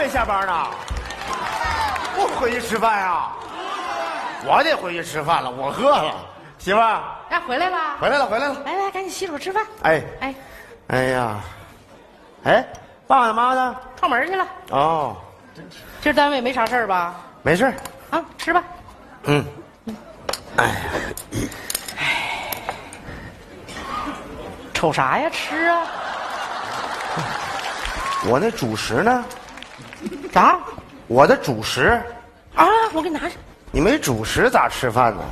没下班呢？不回去吃饭呀？我得回去吃饭了，我饿了。媳妇儿哎，回来了，回来了，回来了。来来，赶紧洗手吃饭。哎哎，哎呀，哎，爸爸妈妈呢？串门去了。哦，今儿单位没啥事儿吧？没事儿啊，吃吧。嗯，哎，哎瞅啥呀？吃啊！我那主食呢？咋？我的主食，啊，我给你拿去。你没主食咋吃饭呢？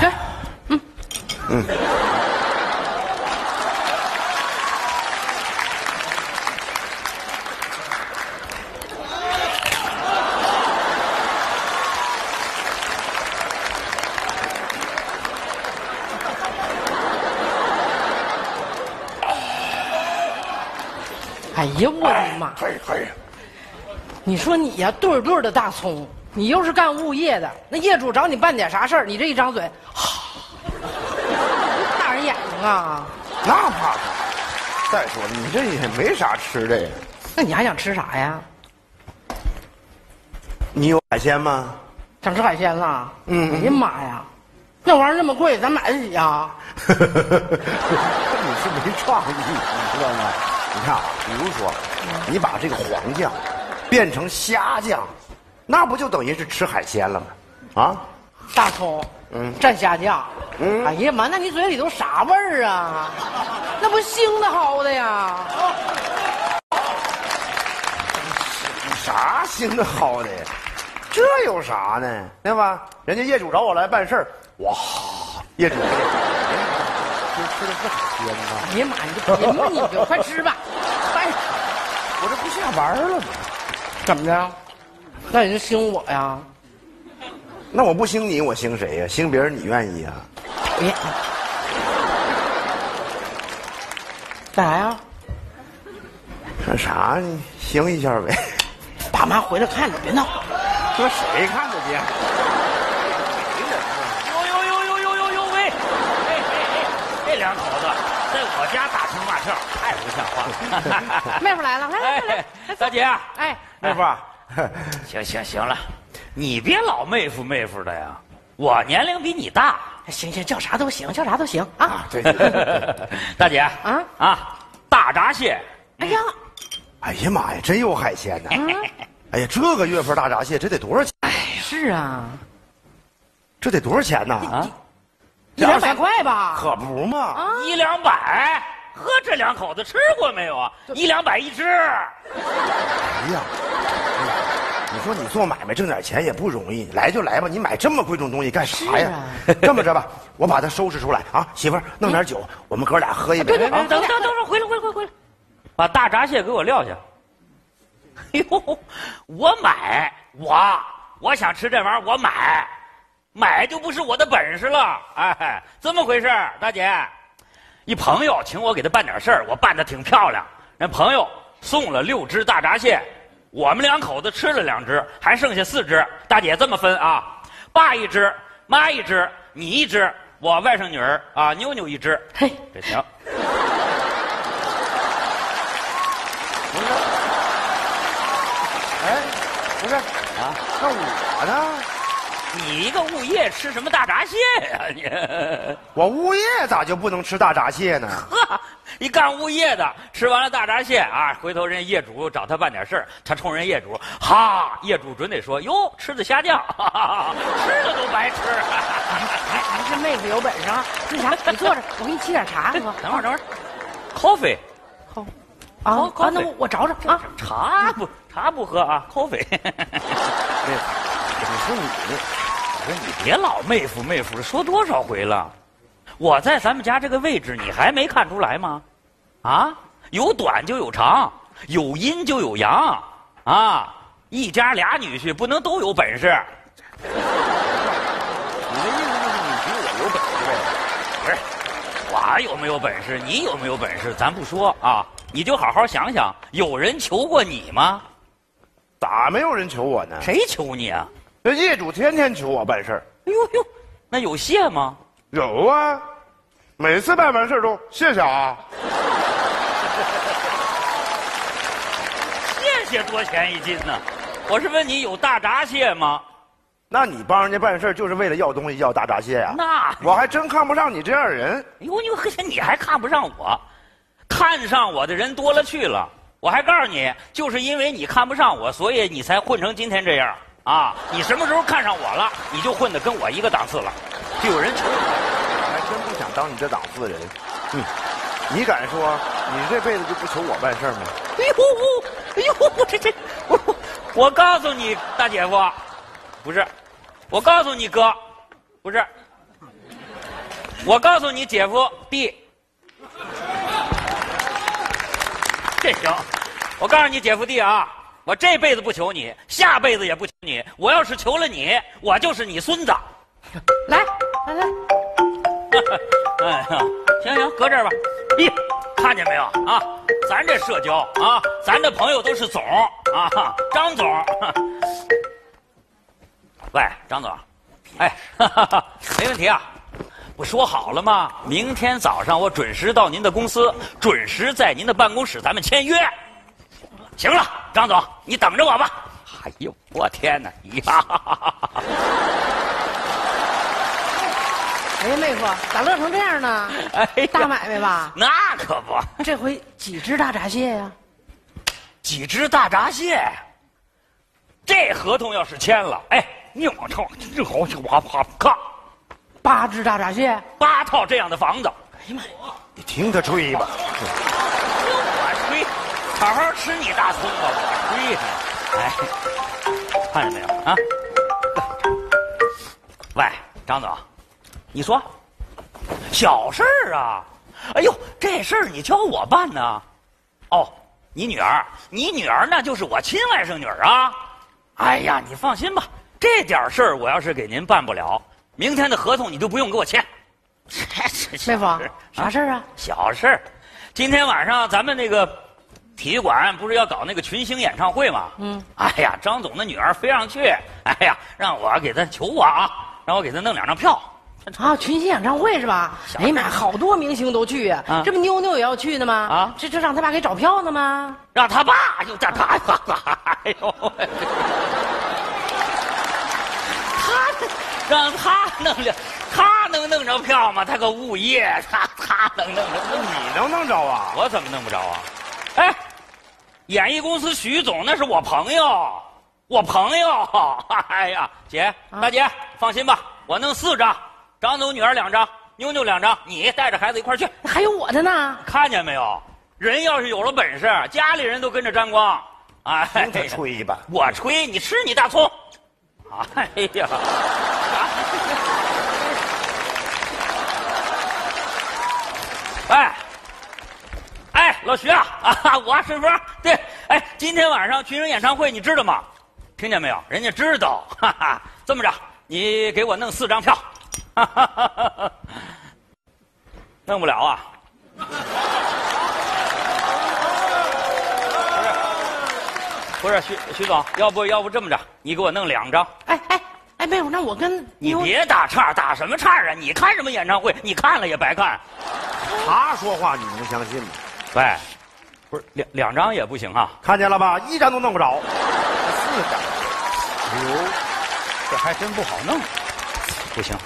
这，哎呀，我的妈！嘿嘿。你说你呀，对儿对儿的大葱，你又是干物业的，那业主找你办点啥事儿，你这一张嘴，哈大人眼睛啊！那怕啥？再说你这也没啥吃的呀。那你还想吃啥呀？你有海鲜吗？想吃海鲜了？嗯哎呀妈呀，那玩意儿那么贵，咱买得起啊？你是没创意，你知道吗？你看啊，比如说，你把这个黄酱变成虾酱，那不就等于是吃海鲜了吗？啊，大葱，嗯蘸虾酱，嗯哎呀妈，那你嘴里都啥味儿啊？那不腥的蒿的呀？啥腥的蒿的，这有啥呢？对吧？人家业主找我来办事儿，哇，业主，这吃的是海鲜吗？哎呀妈，你就贫吧你就快吃吧。哎，我这不下班了吗？怎么着？那你就兴我呀？那我不兴你，我兴谁呀？兴别人你愿意啊？哎呀，干啥呀？干啥呢？兴一下呗。爸妈回来看着，别闹。说谁看得见？呦呦呦呦呦呦呦喂！哎哎哎，这两口子在我家打情骂俏，太不像话了。妹夫来了，来来来大姐，哎，妹夫啊，行行行了，你别老妹夫妹夫的呀，我年龄比你大。行行，叫啥都行，叫啥都行啊。啊，对对对对，大姐啊啊，大闸蟹，哎呀，哎呀妈呀，真有海鲜呢！嗯哎呀，这个月份大闸蟹这得多少钱？哎是啊，这得多少钱呢？啊，一两百块吧。可不嘛！啊，一两百。呵，这两口子吃过没有啊？一两百一只。哎呀，你说你做买卖挣点钱也不容易，来就来吧，你买这么贵重东西干啥呀？这么着吧，我把它收拾出来啊，媳妇儿弄点酒，我们哥俩喝一杯啊对对对。等等等等，回来回来回来回来，把大闸蟹给我撂下。哎呦，我买我我想吃这玩意儿，我买，买就不是我的本事了。哎，这么回事儿大姐，一朋友请我给他办点事儿，我办的挺漂亮。人朋友送了六只大闸蟹，我们两口子吃了两只，还剩下四只。大姐这么分啊，爸一只，妈一只，你一只，我外甥女儿啊妞妞一只。嘿，这行。哎，不是啊，那我呢？你一个物业吃什么大闸蟹呀、你，我物业咋就不能吃大闸蟹呢？呵，一干物业的吃完了大闸蟹啊，回头人家业主找他办点事儿，他冲人业主，哈，业主准得说哟，吃的虾酱，哈哈哈吃的都白吃。还还是妹子有本事啊。那啥，你坐着，我给你沏点茶喝。等会儿，等会儿，coffee 啊好啊，那我我找找啊。茶不茶不喝啊，coffee。妹 夫，你说你我说你别老妹夫妹夫，说多少回了？我在咱们家这个位置，你还没看出来吗？啊，有短就有长，有阴就有阳，啊，一家俩女婿不能都有本事。你的意思就是你比我有本事呗？不是，我有没有本事，你有没有本事，咱不说啊，你就好好想想，有人求过你吗？咋没有人求我呢？谁求你啊？这业主天天求我办事儿。哎呦呦，那有谢吗？有啊，每次办完事儿都谢谢啊。谢谢多钱一斤呢？我是问你有大闸蟹吗？那你帮人家办事儿就是为了要东西要大闸蟹呀、那我还真看不上你这样人。哎呦，你你还看不上我？看上我的人多了去了。我还告诉你，就是因为你看不上我，所以你才混成今天这样啊！你什么时候看上我了，你就混得跟我一个档次了，就有人求我。还真不想当你这档次的人。嗯，你敢说你这辈子就不求我办事儿吗？哎呦，哎呦，我这这，我我告诉你，大姐夫，不是，我告诉你哥，不是，我告诉你姐夫弟，这行，我告诉你姐夫弟啊，我这辈子不求你，下辈子也不求你，我要是求了你，我就是你孙子。来来来，哎呀，行行，搁这儿吧。咦，看见没有啊？咱这社交啊，咱这朋友都是总啊，张总。喂，张总，哎，哈哈哈，没问题啊。不说好了吗？明天早上我准时到您的公司，准时在您的办公室，咱们签约。行了，张总，你等着我吧。哎呦，我天哪！呀，哎呀，妹夫，咋乐成这样呢？哎大买卖吧？那可不。这回几只大闸蟹呀、几只大闸蟹，这合同要是签了，哎，你往操，这好就哇啪咔，八只大闸蟹？八套这样的房子，哎呀妈呀！你听他吹吧。好好吃你大葱吧，我吹，哎，看见没有啊？喂，张总，你说，小事儿啊？哎呦，这事儿你教我办呢？哦，你女儿，你女儿那就是我亲外甥女儿啊。哎呀，你放心吧，这点事儿我要是给您办不了，明天的合同你就不用给我签。这这妹夫，啥事儿啊？小事儿，今天晚上咱们那个体育馆不是要搞那个群星演唱会吗？嗯。哎呀，张总的女儿飞上去，哎呀，让我给她求我啊，让我给她弄两张票。啊，群星演唱会是吧？哎呀妈呀，好多明星都去呀、啊这不妞妞也要去呢吗？啊这这让他爸给找票呢吗？让他爸就让他，哎呦，他让他弄了，他能弄着票吗？他个物业，他他能弄着，那你能弄着啊？我怎么弄不着啊？哎，演艺公司徐总那是我朋友，我朋友。哎呀，姐，大姐，放心吧，我弄四张，张总女儿两张，妞妞两张，你带着孩子一块儿去。还有我的呢。看见没有？人要是有了本事，家里人都跟着沾光。哎听他吹吧。我吹，你吃你大葱。哎呀，哎，哎，老徐啊，啊，我顺风。对，哎，今天晚上群星演唱会，你知道吗？听见没有？人家知道。哈哈，这么着，你给我弄四张票。哈哈哈哈哈，弄不了啊。不是徐徐总，要不要不这么着，你给我弄两张。哎哎哎，没有，那我跟你别打岔，打什么岔啊？你看什么演唱会？你看了也白看。他说话你能相信吗？喂，不是两两张也不行啊？看见了吧？一张都弄不着。四张。哎呦，这还真不好弄。不行。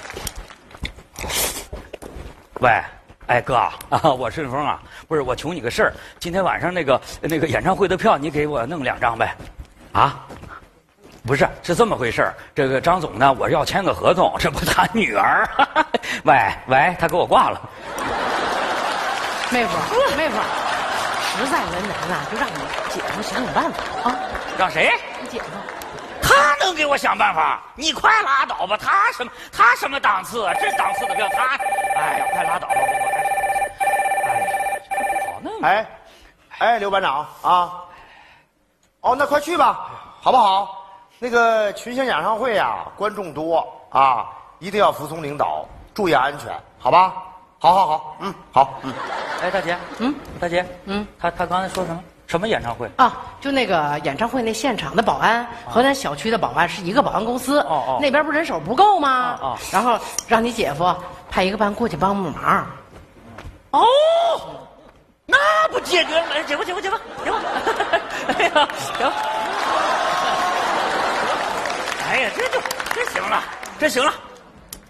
喂，哎哥啊，我顺风啊，不是我求你个事儿，今天晚上那个那个演唱会的票，你给我弄两张呗？啊？不是，是这么回事儿这个张总呢，我要签个合同，这不他女儿。喂喂，他给我挂了。妹夫，妹夫，实在为难了，就让你姐夫想想办法啊！让谁？你姐夫，他能给我想办法？你快拉倒吧！他什么？他什么档次啊？这档次的票，他……哎呀，快拉倒吧！我我还……哎呀，这不好弄。哎，哎，刘班长啊，哦，那快去吧，好不好？那个群星演唱会呀、观众多啊，一定要服从领导，注意安全，好吧？好好好，嗯，好，嗯，哎，大姐，嗯，大姐，嗯，他他刚才说什么？什么演唱会？啊，就那个演唱会那现场的保安和咱小区的保安是一个保安公司。哦哦那边不人手不够吗？哦哦然后让你姐夫派一个班过去帮帮忙。哦，那不解决了？姐夫，姐夫，姐夫，姐夫，哎呀，行。哎呀，这就这行了，这行了。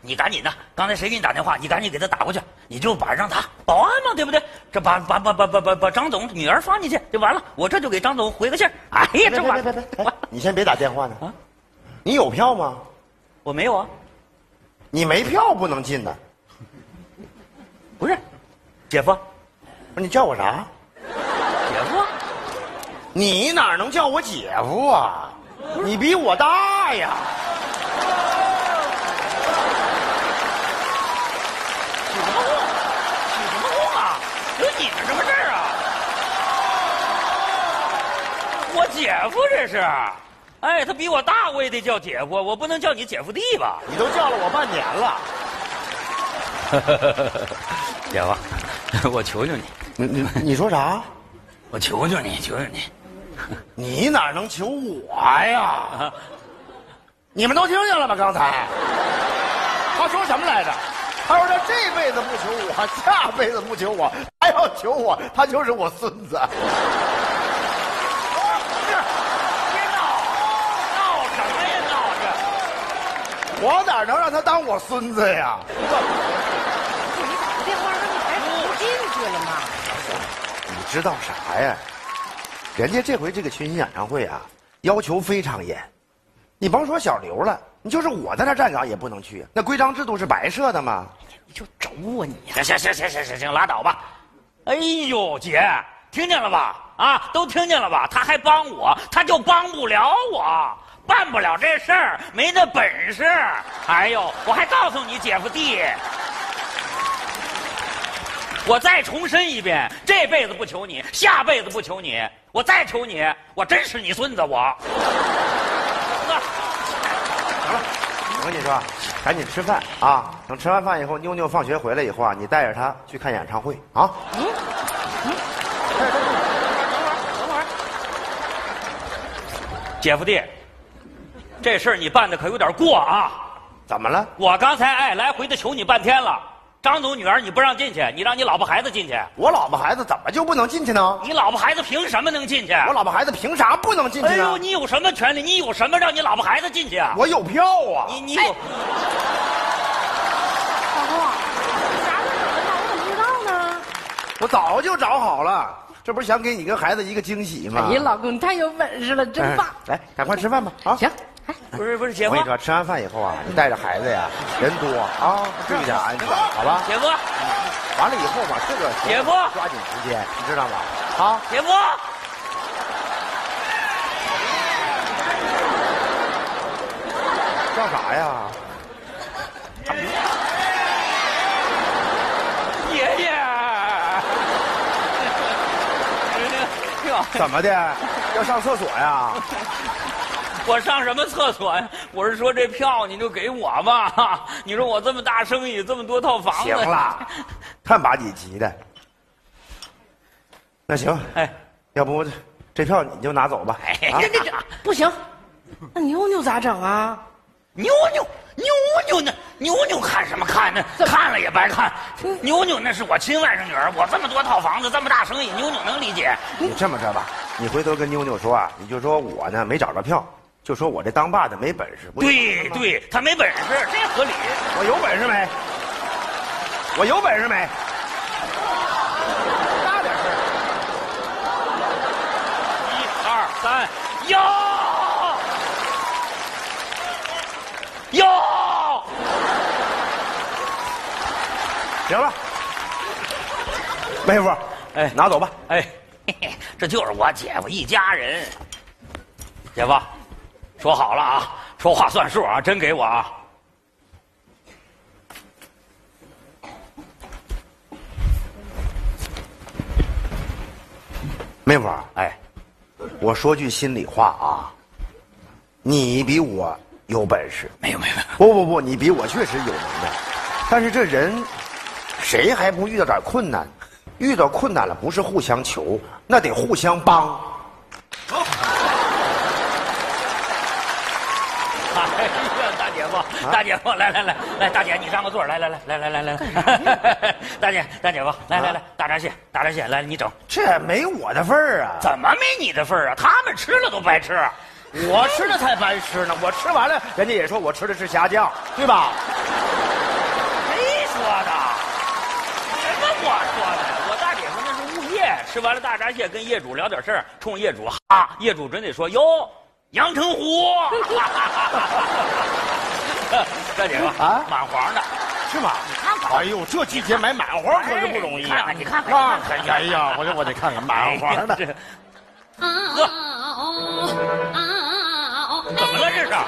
你赶紧的，刚才谁给你打电话？你赶紧给他打过去，你就把让他保安嘛，对不对？这把把把把把把把张总女儿放进去就完了，我这就给张总回个信儿。哎呀，这完别别别别，你先别打电话呢啊！你有票吗？我没有啊，你没票不能进呢。不是，姐夫，不是你叫我啥？姐夫，你哪能叫我姐夫啊？你比我大呀！起什么哄？起什么哄啊？有你们什么事儿啊？我姐夫这是，哎，他比我大，我也得叫姐夫，我不能叫你姐夫弟吧？你都叫了我半年了。姐夫，我求求你，你你你说啥？我求求你，求求你，你哪能求我呀？你们都听见了吧？刚才他说什么来着？他说他这辈子不求我，下辈子不求我，他要求我，他就是我孙子。是，别闹，闹什么呀闹着？我哪能让他当我孙子呀？你打个电话让你孩子不进去了吗？你知道啥呀？人家这回这个群星演唱会啊，要求非常严。你甭说小刘了，你就是我在那站岗也不能去。那规章制度是白设的吗？你就轴啊你！行行行行行行行，拉倒吧。哎呦，姐，听见了吧？啊，都听见了吧？他还帮我，他就帮不了我，办不了这事儿，没那本事。哎呦，我还告诉你，姐夫弟，我再重申一遍，这辈子不求你，下辈子不求你，我再求你，我真是你孙子，我。行了，我跟你说，赶紧吃饭啊！等吃完饭以后，妞妞放学回来以后啊，你带着她去看演唱会啊！嗯嗯，等会儿，姐夫弟，这事儿你办的可有点过啊！怎么了？我刚才哎来回的求你半天了，张总女儿你不让进去，你让你老婆孩子进去，我老婆孩子怎么就不能进去呢？你老婆孩子凭什么能进去？我老婆孩子凭啥不能进去呢？哎呦，你有什么权利？你有什么让你老婆孩子进去啊？我有票啊！你你有？老公，啥时候找的票？我怎么不知道呢？我早就找好了，这不是想给你跟孩子一个惊喜吗？哎呀，老公，你太有本事了，真棒！哎来，赶快吃饭吧！啊，行，哎，不是不是姐夫我跟你，说，吃完饭以后啊，你带着孩子呀，人多啊，注意点安全，好吧？姐夫完了以后吧，这个姐夫抓紧时间，你知道吗？啊，姐夫，叫啥呀？爷爷。哟怎么的？要上厕所呀？我上什么厕所呀？我是说这票你就给我吧。你说我这么大生意，这么多套房子，行了，看把你急的。那行，哎，要不这票你就拿走吧。这这这不行，那妞妞咋整啊？妞妞，妞妞呢？妞妞看什么看呢？看了也白看。妞妞那是我亲外甥女儿，我这么多套房子，这么大生意，妞妞能理解。你这么着吧，你回头跟妞妞说啊，你就说我呢没找着票，就说我这当爸的没本事。不对对，他没本事，这合理。我有本事没？我有本事没？大点声！一二三，哟哟，行了，妹夫，哎拿走吧。哎，这就是我姐夫一家人。姐夫，说好了啊，说话算数啊，真给我啊。妹夫，哎，我说句心里话啊，你比我有本事。没有没有没有，不不不，你比我确实有能耐，但是这人，谁还不遇到点困难？遇到困难了，不是互相求，那得互相帮。哎呀，大姐夫，来来来来，大姐你让个座，来来来来来来来，大姐大姐夫，来来来，大闸蟹大闸蟹，来你整，这没我的份儿啊！怎么没你的份儿啊？他们吃了都白吃。我吃了才白吃呢，我吃完了，人家也说我吃的是虾酱，对吧？谁说的？什么我说的？我大姐夫那是物业，吃完了大闸蟹跟业主聊点事儿，冲业主哈，业主准得说哟，阳澄湖。大姐夫啊满黄的，是吗？你看看哎呦，这季节买满黄可是不容易啊！哎看看你看看看看哎呀，我这我得看看满黄的。这怎么了这是？啊？